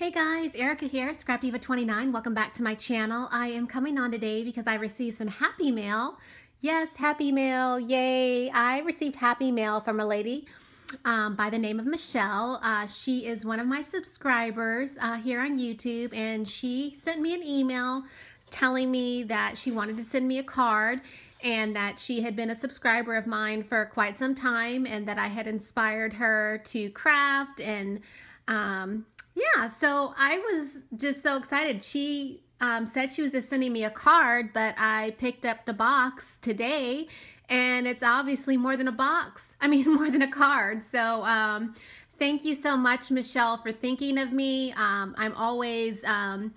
Hey guys, Erica here, Scrap Diva 29. Welcome back to my channel. I am coming on today because I received some happy mail. Yes, happy mail, yay. I received happy mail from a lady um, by the name of Michelle. Uh, she is one of my subscribers uh, here on YouTube and she sent me an email telling me that she wanted to send me a card and that she had been a subscriber of mine for quite some time and that I had inspired her to craft and um, yeah, so I was just so excited. She um, said she was just sending me a card, but I picked up the box today and it's obviously more than a box. I mean, more than a card. So um, thank you so much, Michelle, for thinking of me. Um, I'm always um,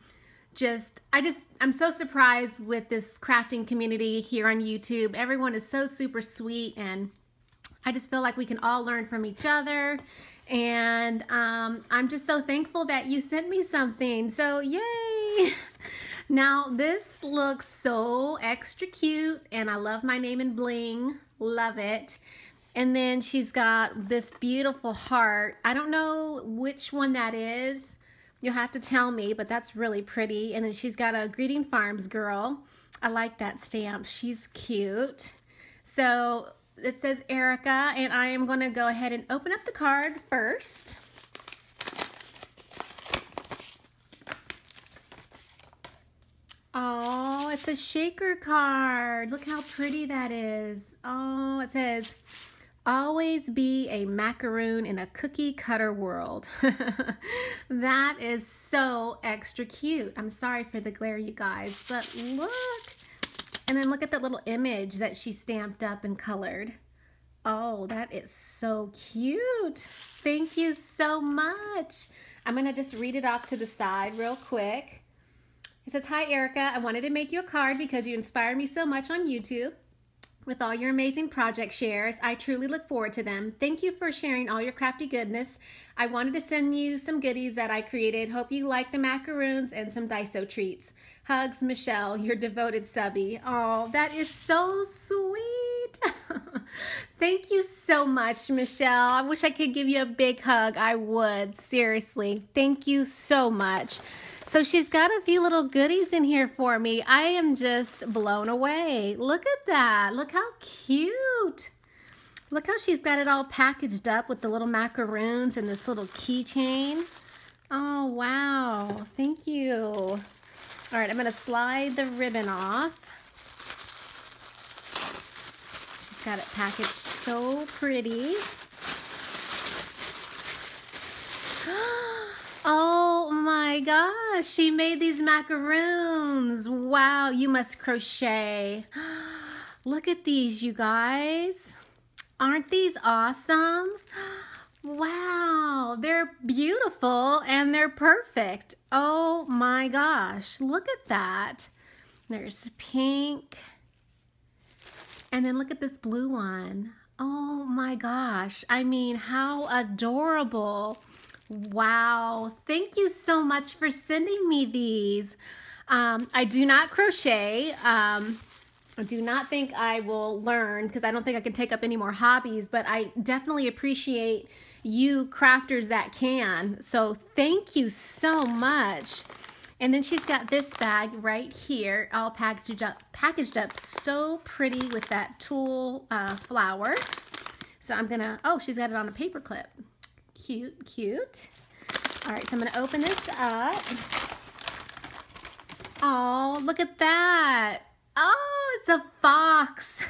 just, I just, I'm so surprised with this crafting community here on YouTube. Everyone is so super sweet and I just feel like we can all learn from each other and um, I'm just so thankful that you sent me something. So yay! Now this looks so extra cute and I love my name in bling. Love it. And then she's got this beautiful heart. I don't know which one that is. You'll have to tell me, but that's really pretty. And then she's got a Greeting Farms girl. I like that stamp. She's cute. So it says Erica, and I am going to go ahead and open up the card first. Oh, it's a shaker card. Look how pretty that is. Oh, it says, always be a macaroon in a cookie cutter world. that is so extra cute. I'm sorry for the glare, you guys, but look. And then look at that little image that she stamped up and colored. Oh, that is so cute. Thank you so much. I'm to just read it off to the side real quick. It says, Hi, Erica. I wanted to make you a card because you inspire me so much on YouTube. With all your amazing project shares, I truly look forward to them. Thank you for sharing all your crafty goodness. I wanted to send you some goodies that I created. Hope you like the macaroons and some Daiso treats. Hugs, Michelle, your devoted subby. Oh, that is so sweet. Thank you so much, Michelle. I wish I could give you a big hug. I would, seriously. Thank you so much. So she's got a few little goodies in here for me. I am just blown away. Look at that. Look how cute. Look how she's got it all packaged up with the little macaroons and this little keychain. Oh, wow. Thank you. All right, I'm to slide the ribbon off. She's got it packaged so pretty. Oh my gosh, she made these macaroons. Wow, you must crochet. Look at these, you guys. Aren't these awesome? Wow, they're beautiful and they're perfect. Oh my gosh, look at that. There's pink. And then look at this blue one. Oh my gosh, I mean, how adorable. Wow, thank you so much for sending me these. Um, I do not crochet. Um, I do not think I will learn because I don't think I can take up any more hobbies, but I definitely appreciate you crafters that can. So thank you so much. And then she's got this bag right here, all packaged up, packaged up so pretty with that tulle uh, flower. So I'm gonna, oh, she's got it on a paper clip. Cute, cute. All right, so I'm to open this up. Oh, look at that. Oh, it's a fox.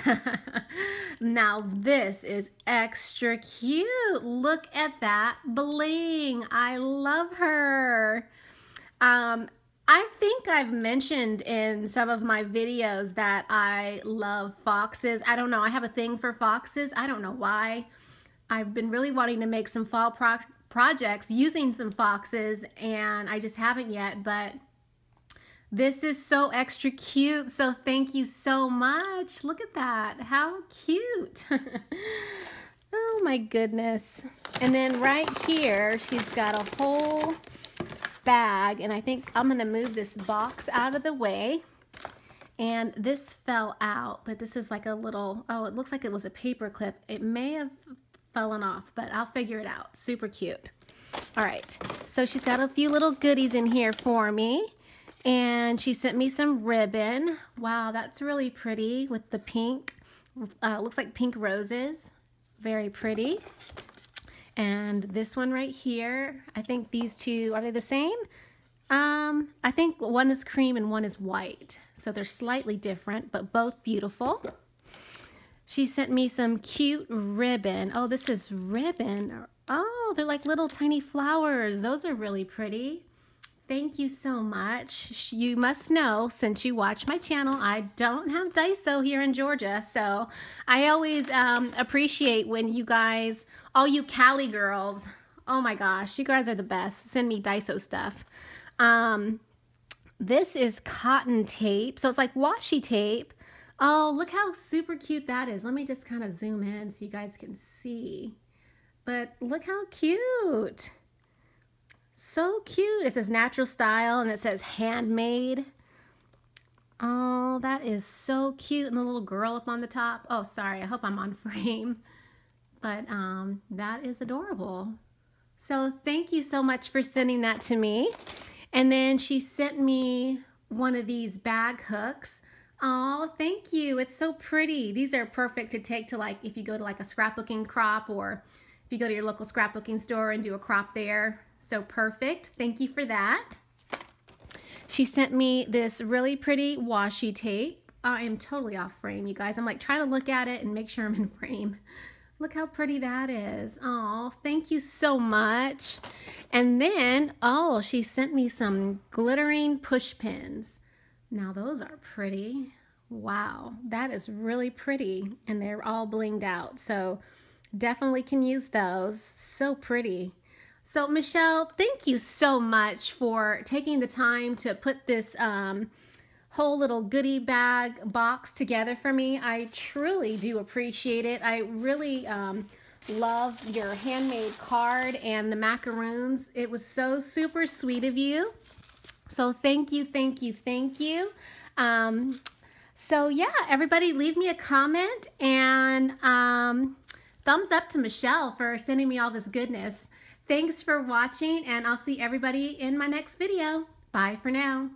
now this is extra cute. Look at that bling. I love her. Um, I think I've mentioned in some of my videos that I love foxes. I don't know. I have a thing for foxes. I don't know why. I've been really wanting to make some fall pro projects using some foxes and I just haven't yet, but this is so extra cute. So thank you so much. Look at that. How cute. oh my goodness. And then right here, she's got a whole bag and I think I'm going to move this box out of the way. And this fell out, but this is like a little, oh, it looks like it was a paper clip. It may have fallen off, but I'll figure it out. Super cute. All right, so she's got a few little goodies in here for me. And she sent me some ribbon. Wow, that's really pretty with the pink. Uh, looks like pink roses. Very pretty. And this one right here, I think these two, are they the same? Um, I think one is cream and one is white. So they're slightly different, but both beautiful. She sent me some cute ribbon. Oh, this is ribbon. Oh, they're like little tiny flowers. Those are really pretty. Thank you so much. You must know, since you watch my channel, I don't have Daiso here in Georgia. So I always um, appreciate when you guys, all you Cali girls, oh my gosh, you guys are the best. Send me Daiso stuff. Um, this is cotton tape. So it's like washi tape. Oh, look how super cute that is. Let me just kind of zoom in so you guys can see. But look how cute. So cute. It says natural style and it says handmade. Oh, that is so cute. And the little girl up on the top. Oh, sorry. I hope I'm on frame. But um, that is adorable. So thank you so much for sending that to me. And then she sent me one of these bag hooks. Oh, thank you. It's so pretty. These are perfect to take to like if you go to like a scrapbooking crop or if you go to your local scrapbooking store and do a crop there. So perfect. Thank you for that. She sent me this really pretty washi tape. I am totally off frame, you guys. I'm like trying to look at it and make sure I'm in frame. Look how pretty that is. Oh, thank you so much. And then, oh, she sent me some glittering push pins. Now those are pretty. Wow, that is really pretty. And they're all blinged out. So definitely can use those. So pretty. So Michelle, thank you so much for taking the time to put this um, whole little goodie bag box together for me. I truly do appreciate it. I really um, love your handmade card and the macaroons. It was so super sweet of you. So thank you, thank you, thank you. Um, so yeah, everybody leave me a comment and um, thumbs up to Michelle for sending me all this goodness. Thanks for watching and I'll see everybody in my next video. Bye for now.